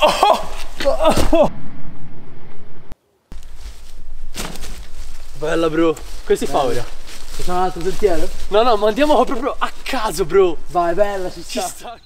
Oh! Oh! Bella bro, questo fa ora. Facciamo un altro sentiero? No no, ma andiamo proprio a caso bro. Vai, bella, ci Ci sta.